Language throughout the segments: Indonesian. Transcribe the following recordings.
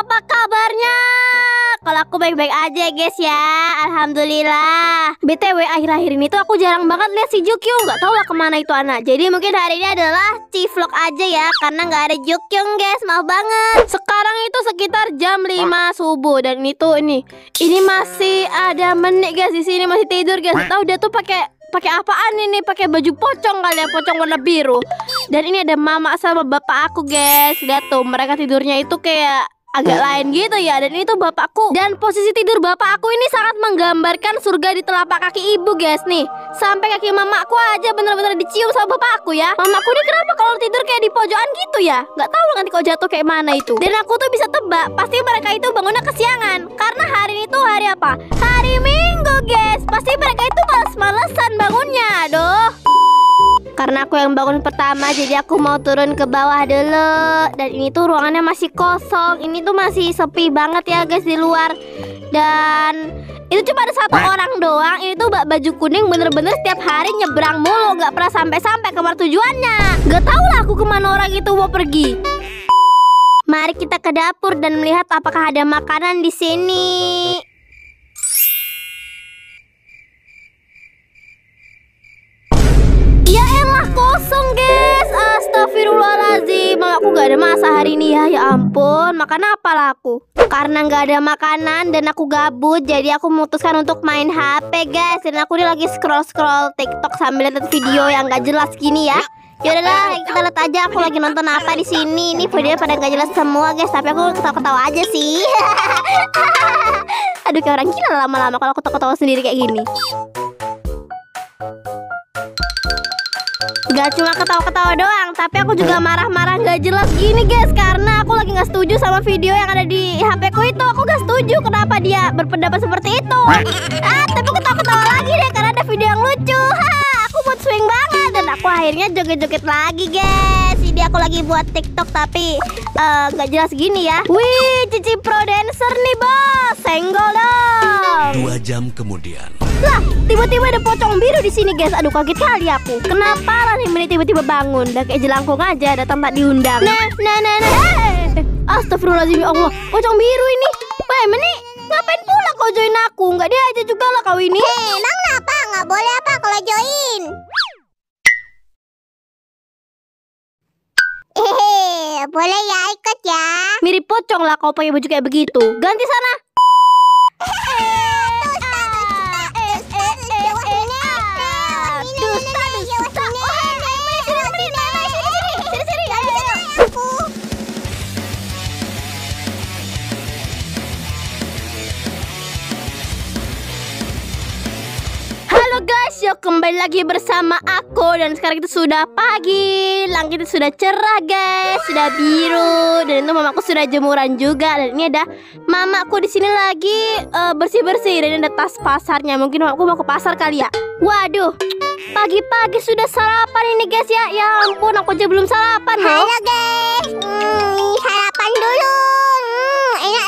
apa kabarnya? Kalau aku baik-baik aja guys ya. Alhamdulillah. BTW akhir-akhir ini tuh aku jarang banget lihat si Jukyung. Gak tau lah ke mana itu anak. Jadi mungkin hari ini adalah vlog aja ya Karena nggak ada Jukyung guys. Maaf banget. Sekarang itu sekitar jam 5 subuh Dan ini tuh ini. Ini masih ada menit guys di sini. Masih tidur guys. Tahu dia tuh pakai pakai apaan ini. Pakai baju pocong kali ya pocong warna biru. Dan ini ada mama sama bapak aku guys. Lihat tuh mereka tidurnya itu kayak agak lain gitu ya dan ini tuh bapakku. Dan posisi tidur bapak aku ini sangat menggambarkan surga di telapak kaki ibu guys nih. Sampai kaki mamaku aja bener-bener dicium sama bapak aku ya. Mamaku ini kenapa kalau tidur kayak di pojokan gitu ya? Nggak tahu nanti kalau jatuh kayak mana itu. Dan aku tuh bisa tebak pasti mereka itu bangunnya kesiangan. Karena hari ini tuh hari apa? Hari minggu guys. Pasti mereka itu males-malesan bangunnya aduh karena aku yang bangun pertama jadi aku mau turun ke bawah dulu. Dan ini tuh ruangannya masih kosong. Ini tuh masih sepi banget ya guys di luar. Dan itu cuma ada satu orang doang. Ini tuh baju kuning bener-bener setiap hari nyebrang mulu. Nggak pernah sampai-sampai ke tujuannya. Gak tau lah aku ke mana orang itu mau pergi. Mari kita ke dapur dan melihat apakah ada makanan di sini. Kosong guys. Astagfirullahaladzim. Aku gak ada masa hari ini ya. Ya ampun. Makan apa lah aku? Karena gak ada makanan Dan aku gabut Jadi aku memutuskan untuk main HP guys. Dan aku ini lagi scroll-scroll TikTok Sambil lihat video yang gak jelas gini ya. Yaudahlah kita lihat aja aku lagi nonton apa di sini. Ini videonya pada gak jelas semua guys, tapi aku ketawa-ketawa aja sih. Aduh kayak orang gila lama-lama kalau aku ketawa-ketawa sendiri kayak gini. Gak cuma ketawa-ketawa doang, tapi aku juga marah-marah gak jelas gini guys. Karena aku lagi gak setuju sama video yang ada di HP ku itu. Aku gak setuju kenapa dia berpendapat seperti itu. Ah, tapi aku ketawa-ketawa lagi deh aku akhirnya joget-joget lagi guys Ini aku lagi buat TikTok tapi eh, gak jelas gini ya Wih, Cici Pro Dancer nih bos Senggol dong Dua jam kemudian. lah, tiba-tiba ada pocong biru di sini, guys. Aduh, kaget kali aku. Kenapa lah nih menit tiba-tiba bangun? Udah kayak jelangkung aja, datang tak diundang. Nah, nah, nah, nah. Eh, Astagfirullahaladzim, ya Allah. Pocong biru ini. Wah, meni ngapain pula kau join aku? Nggak diajak juga lah kau ini. Eh, emang kenapa? Nggak boleh apa kalau join? Hehehe, boleh ya ikut ya. Mirip pocong lah kau pakai baju kayak begitu. Ganti sana. guys, yuk kembali lagi bersama aku. Dan sekarang itu sudah pagi, langit sudah cerah guys, sudah biru. Dan itu mamaku sudah jemuran juga. Dan ini ada mamaku di sini lagi bersih bersih dan ini ada tas pasarnya. Mungkin mamaku mau ke pasar kali ya. Waduh, pagi-pagi sudah sarapan ini guys ya, ya ampun aku aja belum sarapan loh. Halo guys, hmm, sarapan dulu.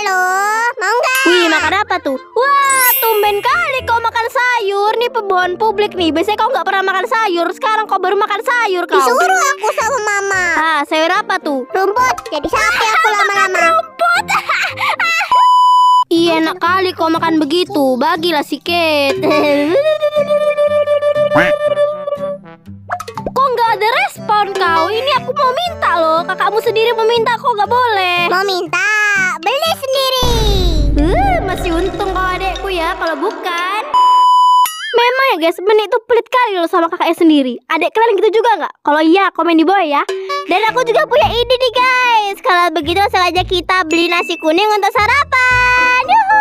Loh. Mau nggak? Wih, makan apa tuh? Wah, tumben kali kau makan sayur nih pebon publik nih. Biasanya kau nggak pernah makan sayur, sekarang kau baru makan sayur kau. Disuruh aku sama mama. Ah, sayur apa tuh? Rumput, jadi sampai aku lama-lama. Rumput. Iya enak kali kau makan begitu. Bagilah sikit. Kok nggak ada respon kau? Ini aku mau minta loh. Kakakmu sendiri mau minta kok nggak boleh. Mau minta beli sendiri. Uh, masih untung kau adekku ya. Kalau bukan. Memang ya guys, Benik itu pelit kali loh sama kakaknya sendiri. Adek kalian gitu juga nggak? Kalau iya, komen di bawah ya. Dan aku juga punya ide nih guys. Kalau begitu langsung aja kita beli nasi kuning untuk sarapan. Yuhu!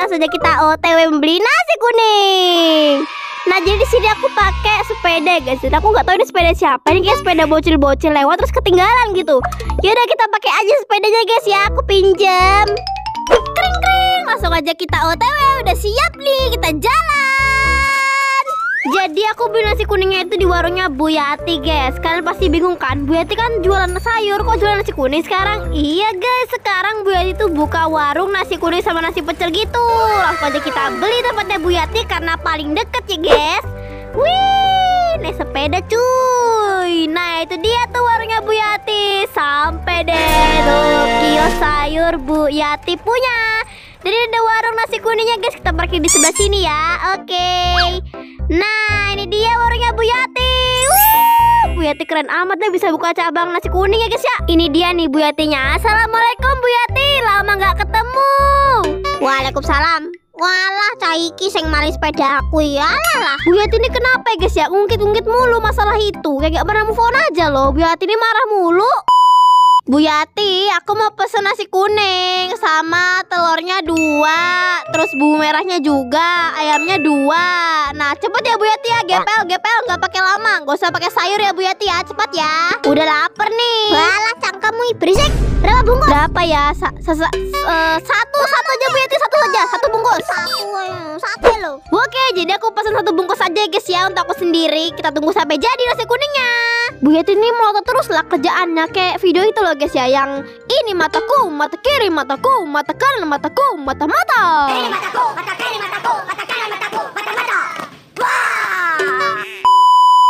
Langsung aja kita OTW membeli nasi kuning. Nah jadi di sini aku pakai sepeda guys. Dan aku nggak tahu ini sepeda siapa. Ini kayak sepeda bocil-bocil lewat terus ketinggalan gitu. Yaudah kita pakai aja sepedanya guys ya. Aku pinjam. Kring kring. Langsung aja kita OTW. Udah siap nih. Kita jalan. Jadi aku beli nasi kuningnya itu di warungnya Bu Yati guys. Kalian pasti bingung kan? Bu Yati kan jualan sayur Kok jualan nasi kuning sekarang? Iya guys. Sekarang Bu Yati tuh buka warung nasi kuning sama nasi pecel gitu. Langsung aja kita beli tempatnya Bu Yati Karena paling deket ya guys. Wih naik sepeda cuy. Nah itu dia tuh warungnya Bu Yati. Sampai deh tuh kios sayur Bu Yati punya jadi ada warung nasi kuningnya guys. Kita parkir di sebelah sini ya. Oke. Nah ini dia warungnya Bu Yati. Wuh, Bu Yati keren amat deh bisa buka cabang nasi kuning ya guys ya. Ini dia nih Bu Yatinya. Assalamualaikum Bu Yati. Lama nggak ketemu. Waalaikumsalam. Walah, caiki sing mari sepeda aku ya. Lah. Bu Yati ini kenapa ya guys ya? Ngungkit-ngungkit mulu masalah itu. Kayak gak pernah move on aja loh. Bu Yati ini marah mulu Bu Yati, aku mau pesen nasi kuning sama telurnya dua, terus bumbu merahnya juga, ayamnya dua. Nah cepet ya Bu Yati ya, gepel gepel nggak pakai lama, nggak usah pakai sayur ya Bu Yati ya, cepat ya. Udah lapar nih. Walah, cangkemmu berisik. Berapa bungkus? Berapa ya? Sa sa sa- eh, satu satu aja Bu Yati satu aja, satu bungkus. Satu, eh, satu loh. Oke, jadi aku pesan satu bungkus aja ya guys ya untuk aku sendiri. Kita tunggu sampai jadi nasi kuningnya. Bu Yati ini melotot terus lah kerjaannya kayak video itu loh guys ya yang ini mataku, mata kiri mataku, mata kanan mataku, mata mata. mataku, mata kiri mataku, mata kanan mataku, mata mata. Wah.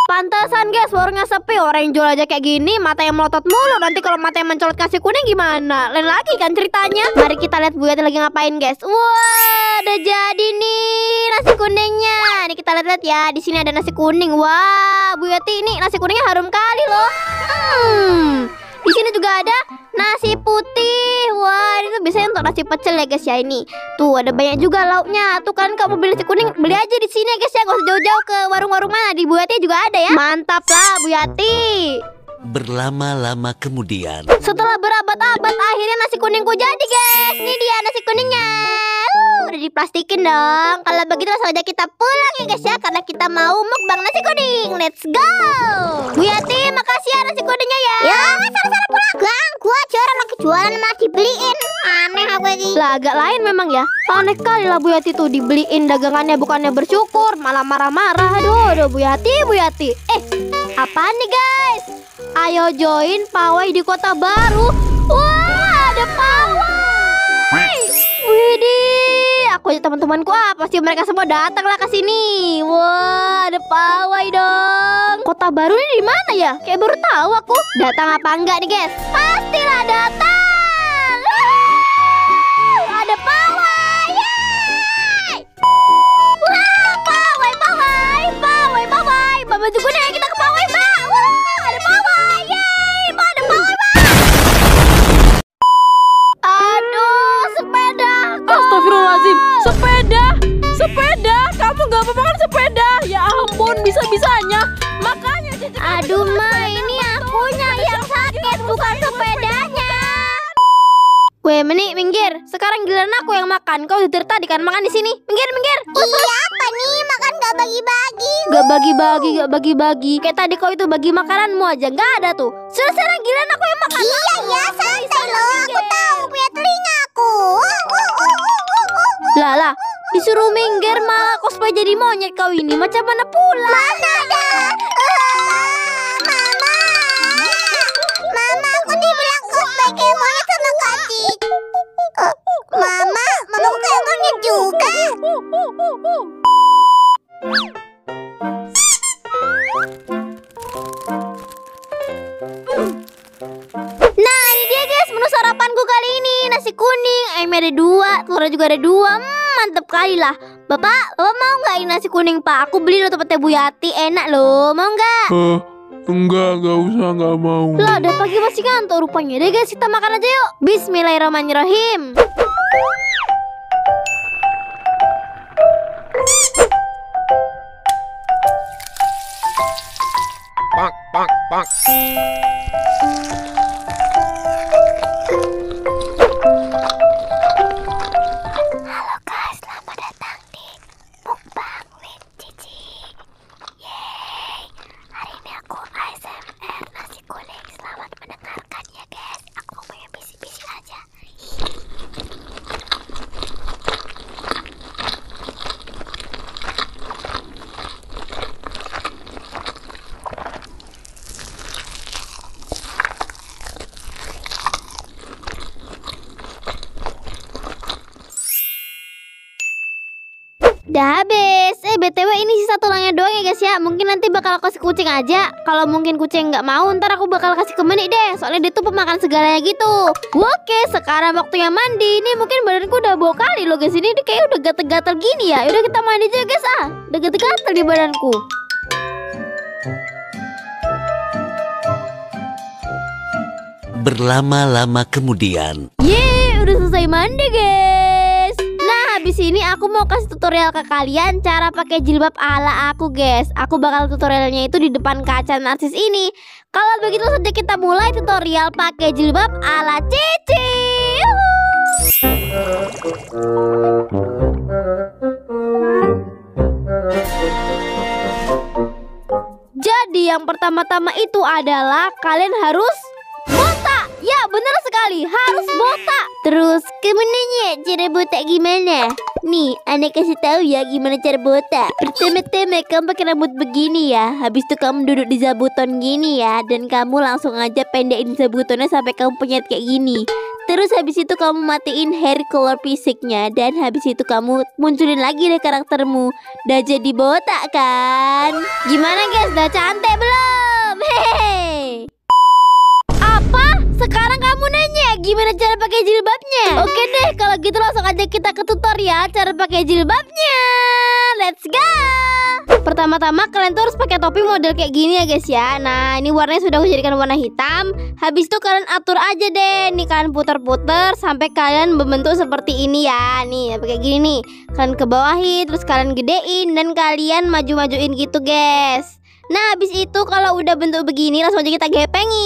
Pantesan guys warungnya sepi orang yang jual aja kayak gini mata yang melotot mulu nanti kalau mata yang mencolot kasih kuning gimana? Lain lagi kan ceritanya. Mari kita lihat Bu Yati lagi ngapain guys. Wah, udah jadi nih nasi kuningnya. Nih kita lihat-lihat ya. Di sini ada nasi kuning. Wah, Bu Yati ini nasi kuningnya harum kali loh. Hmm. Di sini juga ada nasi putih. Wah, ini tuh biasanya untuk nasi pecel ya guys ya ini. Tuh ada banyak juga lauknya. Tuh kan kamu beli nasi kuning beli aja di sini ya guys ya. Gak usah jauh-jauh ke warung-warung mana. Di Bu juga ada ya. Mantap lah Bu Yati. Berlama-lama kemudian, Setelah berabad-abad akhirnya nasi kuningku jadi guys. Ini dia nasi kuningnya. Uh, udah diplastikin dong. Kalau begitu langsung aja kita pulang ya guys ya karena kita mau mukbang nasi kuning. Let's go. Bu Yati, makasih ya nasi kuningnya ya. Ya, sana-sana pulang. Gang, gua jualan lagi jualan malah dibeliin. Aneh aku ini. Lah agak lain memang ya. Aneh kali lah Bu Yati tuh dibeliin dagangannya bukannya bersyukur, malah marah-marah. Aduh, aduh Bu Yati, Bu Yati. Eh, apaan nih guys? Ayo join pawai di kota baru. Wah, ada pawai. Widih, aku aja teman-temanku ah, pasti mereka semua datang lah ke sini. Wah, ada pawai dong. Kota baru ini di mana ya? Kayak baru tahu aku. Datang apa enggak nih, guys? Pastilah datang. Ada pawai. Wah, pawai, pawai, pawai, pawai. Bawa baju Sepeda Sepeda Kamu gak apa-apa kan sepeda Ya ampun Bisa-bisanya Makanya Cici Aduh, Ma, ini akunya yang sakit, bukan sepedanya. Weh, Meni, minggir. Sekarang giliran aku yang makan. Kau dari tadi kan makan di sini. Minggir, minggir. Iya apa nih makan gak bagi-bagi? Gak bagi-bagi, gak bagi-bagi. Kayak tadi kau itu bagi makananmu aja, gak ada tuh. Sudah sekarang giliran aku yang makan. Iya ya santai loh. Aku tahu punya telinga aku. Lah, lah. Disuruh minggir malah cosplay jadi monyet kau ini. Macam mana pula? Mana? Kali lah Bapak, bapak mau nggak ini nasi kuning pak? Aku beli loh tempatnya Bu Yati, enak loh, mau nggak? Eh, Enggak, enggak usah, enggak mau. Lah udah pagi masih ngantuk rupanya. Deh guys kita makan aja yuk. Bismillahirrahmanirrahim. Halo Udah habis. Eh BTW ini sisa tulangnya doang ya guys ya. Mungkin nanti bakal aku kasih kucing aja. Kalau mungkin kucing nggak mau Ntar aku bakal kasih ke Menik deh. Soalnya dia tuh pemakan segalanya gitu. Oke sekarang waktunya mandi. Ini mungkin badanku udah bau kali loh guys. Ini kayak udah gatel-gatel gini ya. Udah kita mandi aja guys ah. Udah gatel-gatel di badanku. Berlama-lama kemudian, Yeay, udah selesai mandi guys. Nah, habis ini aku mau kasih tutorial ke kalian cara pakai jilbab ala aku guys. Aku bakal tutorialnya itu di depan kaca narsis ini. Kalau begitu saja kita mulai tutorial pakai jilbab ala Cici. Jadi yang pertama-tama itu adalah kalian harus botak. Ya benar sekali harus botak. Terus kemenanya cara botak gimana? Nih, aneh kasih tahu ya gimana cara botak. Pertama-tama kamu pakai rambut begini ya. Habis itu kamu duduk di zabuton gini ya, dan kamu langsung aja pendekin zabutonnya sampai kamu penyet kayak gini. Terus habis itu kamu matiin hair color fisiknya dan habis itu kamu munculin lagi deh karaktermu. Udah jadi botak kan? Gimana guys? Udah cantik belum? Hehehe. Sekarang kamu nanya gimana cara pakai jilbabnya? Oke deh, kalau gitu langsung aja kita ke tutorial cara pakai jilbabnya. Let's go. Pertama-tama kalian tuh harus pakai topi model kayak gini ya guys ya. Nah, ini warnanya sudah aku jadikan warna hitam. Habis itu kalian atur aja deh. Nih kalian putar-putar sampai kalian membentuk seperti ini ya. Nih, kayak gini nih. Kalian ke bawahi, terus kalian gedein dan kalian maju-majuin gitu, guys. Nah habis itu kalau udah bentuk begini langsung aja kita gepengin Terus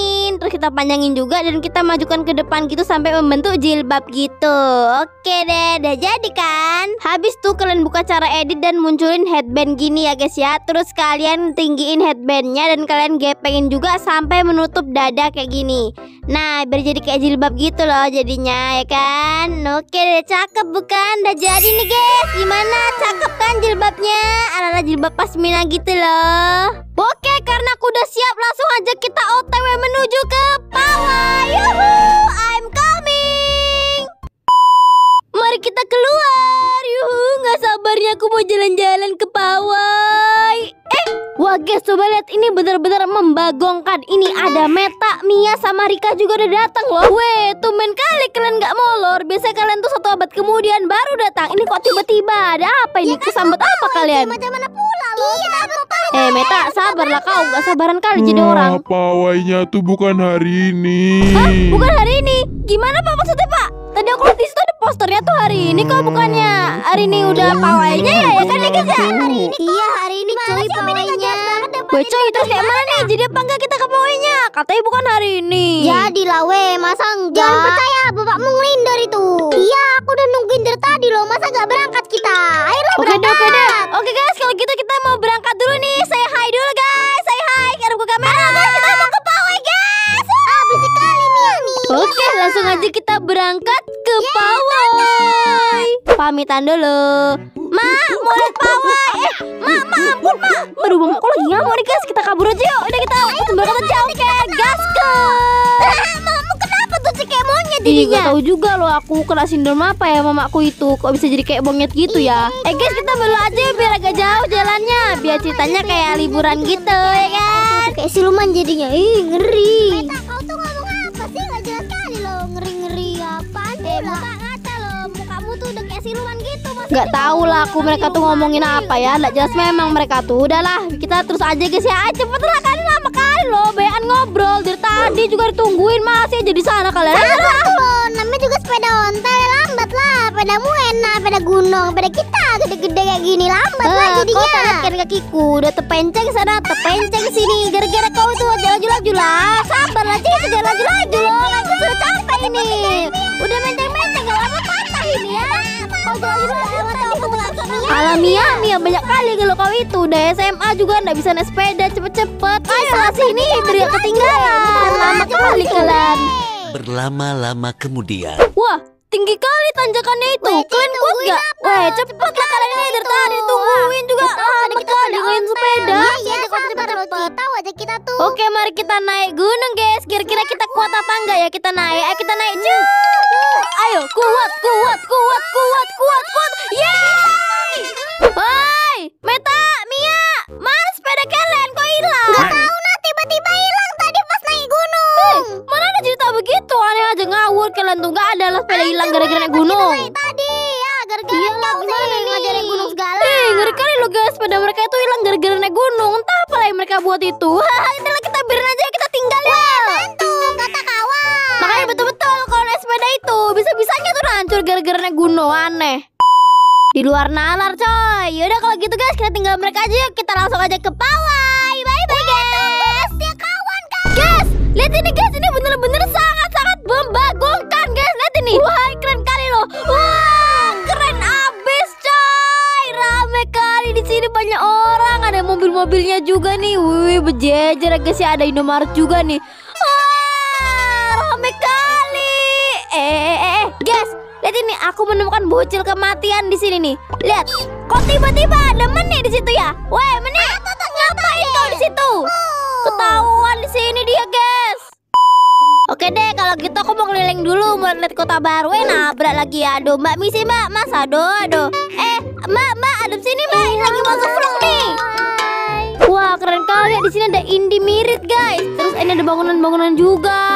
kita panjangin juga dan kita majukan ke depan gitu sampai membentuk jilbab gitu. Oke deh udah jadi kan? Habis tuh kalian buka cara edit dan munculin headband gini ya guys ya. Terus kalian tinggiin headbandnya dan kalian gepengin juga sampai menutup dada kayak gini. Nah biar jadi kayak jilbab gitu loh jadinya ya kan? Oke deh cakep bukan? Udah jadi nih guys. Gimana? Cakep kan jilbabnya? Ala-ala jilbab pasmina gitu loh Oke karena aku udah siap Langsung aja kita otw menuju ke Pawai Yuhu I'm coming. Mari kita keluar. Yuhu Gak sabarnya aku mau jalan-jalan ke Pawai Wah guys coba lihat. Ini benar-benar membagongkan. Ini ada Meta, Mia sama Rika juga udah datang loh. Weh tumben kali kalian gak molor. Biasanya kalian tuh satu abad kemudian baru datang. Ini kok tiba-tiba ada apa ini? Kesambet apa kalian? Macam mana pula loh? Iya. Eh Meta sabarlah. kau gak sabaran kali jadi Wah, orang. pawainya tuh bukan hari ini. Hah? Bukan hari ini? Gimana pak maksudnya pak? Tadi aku lihat di situ ada posternya tuh hari ini kok bukannya hari ini udah pawainya ya ya kan ya guys ya? Iya, hari ini cuy pawainya. Coy terus kayak mana nih? Jadi apa enggak kita ke pawainya? Katanya bukan hari ini Jadi lah weh, masa enggak? Jangan percaya, bapakmu ngelindar itu. Iya, aku udah nungguin dari tadi loh. Masa nggak berangkat kita? Ayolah berangkat. oke deh Oke aja kita berangkat ke pawai. Pamitan dulu. Ma mau lihat pawai? Eh ma ma ampun ma. Aduh mama kok lagi ngamuk nih guys. Kita kabur aja yuk. Udah kita langsung berangkat aja. Oke gaskan Mamamu kenapa tuh sih kayak monyet Ih jadinya? gak tahu juga loh aku kena sindrom apa ya mamaku itu. Kok bisa jadi kayak monyet gitu ya? Eh guys kita belok aja ya biar agak jauh jalannya. Biar ceritanya kayak liburan gitu ya kan? Kayak siluman jadinya. Ih, ngeri. Gitu. Masa Gak tahu lah aku mereka tuh ngomongin apa ya Gak jelas memang mereka tuh Udahlah kita terus aja guys ya cepet lah kalian lama kali loh, bayan ngobrol dari tadi juga ditungguin masih aja di sana kalian. Loh, namanya juga sepeda ontel ya lambat lah. Pedamu enak, sepeda gunung, sepeda kita gede-gede kayak gini lambat lah Eh, kau jadinya. tak lihat kan kakiku udah terpenceng sana, terpenceng sini. Gara-gara kau itu laju-laju lah. Sabar lah, jangan laju-laju loh. Aku sudah capek ini. Alah Mia, Mia banyak kali kalau kau itu udah SMA juga nggak bisa naik sepeda cepet-cepet. Ayolah sini biar gak ketinggalan. Lama kali kalian. Berlama-lama kemudian, Wah, tinggi kali tanjakannya itu. Kalian kuat gak? Weh, cepet lah kalian ini dari tadi tungguin juga. Lama kali main sepeda. Iya, iya, kita. Oke, mari kita naik gunung, guys. Kira-kira kita kuat apa enggak ya kita naik? Ayo kita naik. Ayo, kuat, kuat, kuat, kuat, kuat, kuat. Yeay! Woi, Meta, Mia, mana sepeda kalian? Kok hilang? Gak tahu nah tiba-tiba hilang tadi pas naik gunung. Mana ada cerita begitu? Aneh aja ngawur kalian tuh nggak ada lah sepeda hilang gara-gara naik gunung. Tadi ya gara-gara Iya lah, kau gimana nih? ngajarin gunung segala. Eh, ngeri kali lo guys, sepeda mereka itu hilang gara-gara naik gunung. Entah apa lah yang mereka buat itu. Nalar coy. Yaudah kalau gitu guys kita tinggal mereka aja yuk. Kita langsung aja ke pawai. Bye bye guys. Ya kawan kan. Guys, lihat ini guys, ini bener-bener sangat-sangat membagongkan guys. Lihat ini. Wah, keren kali loh. Wah, keren abis coy. Rame kali di sini banyak orang. Ada mobil-mobilnya juga nih. Wih, berjejer guys ya. Ada Indomaret juga nih. Wah, rame kali. Eh, eh, eh, eh, guys. Lihat ini, aku menemukan bocil kematian di sini nih. Lihat, kok tiba-tiba ada meni di situ ya? Weh, meni, ngapain kau di situ? Ketahuan di sini dia, guys. Oke deh, kalau gitu aku mau keliling dulu mau lihat kota baru. Eh, nabrak lagi ya. Aduh, Mbak Misi, Mbak. Mas, aduh, aduh. Eh, Mbak, Mbak, ada sini, Mbak. Ini lagi masuk vlog nih. Wah, keren kali ya. Di sini ada Indie Mirit, guys. Terus ini ada bangunan-bangunan juga.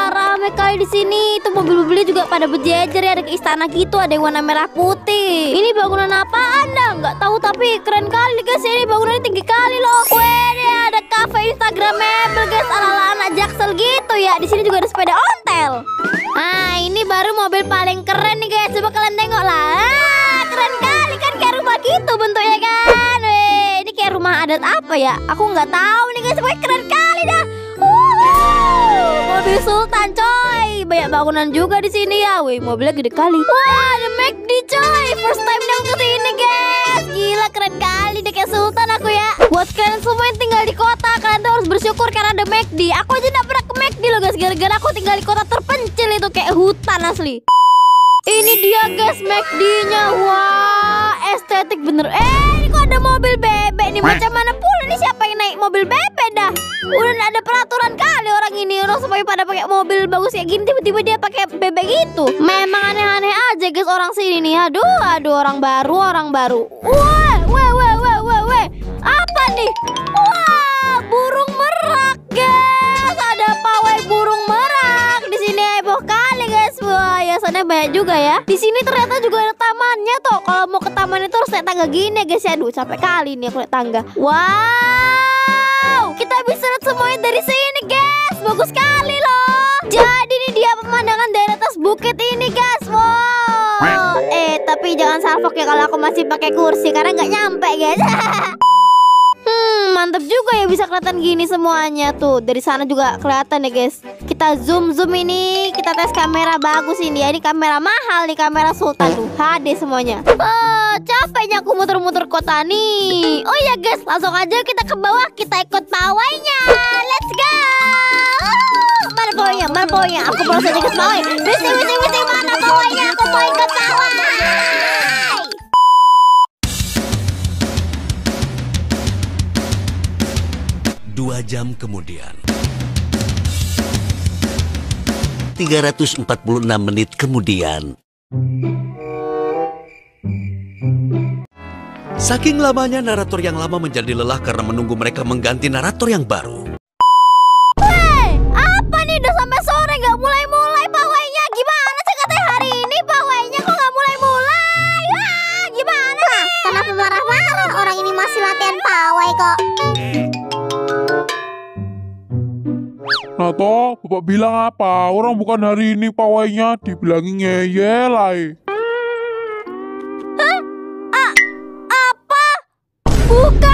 Rame kali di sini. Itu mobil-mobilnya juga pada berjejer ya. Ada istana gitu, ada yang warna merah putih. Ini bangunan apa Anda? Nggak tahu tapi keren kali guys. Ini bangunannya tinggi kali loh. Ini ada cafe Instagramable guys. Ala-ala anak jaksel gitu ya. Di sini juga ada sepeda ontel. Ah, ini baru mobil paling keren nih guys. Coba kalian tengok lah. Ah, keren kali kan kayak rumah gitu bentuknya kan. Weh, ini kayak rumah adat apa ya? Aku nggak tahu nih guys. Pokoknya keren kali dah. Mobil Sultan coy. Banyak bangunan juga di sini ya. Wih, mobilnya gede kali. Wah, ada McD coy. First time dong ke sini guys. Gila keren kali deh kayak Sultan aku ya. Buat kalian semua yang tinggal di kota, kalian tuh harus bersyukur karena ada McD. Aku aja nggak pernah ke McD loh guys. Gara-gara aku tinggal di kota terpencil itu kayak hutan asli. Ini dia guys McD-nya. Wah, estetik bener. Eh, ini kok ada mobil bebek nih. Macam mana pula nih siapa yang naik mobil bebek dah? Udah ada peraturan kali orang ini orang supaya pada pakai mobil bagus kayak gini tiba-tiba dia pakai bebek gitu. Memang aneh-aneh aja guys orang sini nih. Aduh, aduh orang baru, orang baru. Wah, wah, wah, wah, wah, wah. Apa nih? Wah, burung merak guys. Banyak juga ya. Di sini ternyata juga ada tamannya tuh. Kalau mau ke taman itu harus naik tangga gini ya guys ya. Aduh, capek kali nih aku naik tangga. Wow, kita bisa lihat semuanya dari sini guys. Bagus sekali loh. Jadi ini dia pemandangan dari atas bukit ini guys. Wow. Eh, tapi jangan salfok ya kalau aku masih pakai kursi karena nggak nyampe guys. Hmm, mantep juga ya bisa kelihatan gini semuanya tuh. Dari sana juga kelihatan ya guys. Kita zoom zoom ini, kita tes kamera bagus ini ya. Ini kamera mahal nih, kamera Sultan tuh. HD semuanya. Oh, capeknya aku muter-muter kota nih. Oh ya guys, langsung aja kita ke bawah, kita ikut pawainya. Let's go. Mana pawainya? Mana pawainya? Aku baru saja ikut pawai. Misi, misi, misi, mana pawainya? Aku mau ikut pawai. Dua jam kemudian. 346 menit kemudian. Saking lamanya narator yang lama menjadi lelah karena menunggu mereka mengganti narator yang baru. Hei, apa nih udah sampai sore gak mulai-mulai pawainya? Gimana sih katanya hari ini pawainya kok gak mulai-mulai? Ah, gimana nih? Kenapa marah-marah? Orang ini masih latihan pawai kok. Nah toh, bapak bilang apa? Orang bukan hari ini pawainya dibilangi ngeyel ay. Apa? Bukan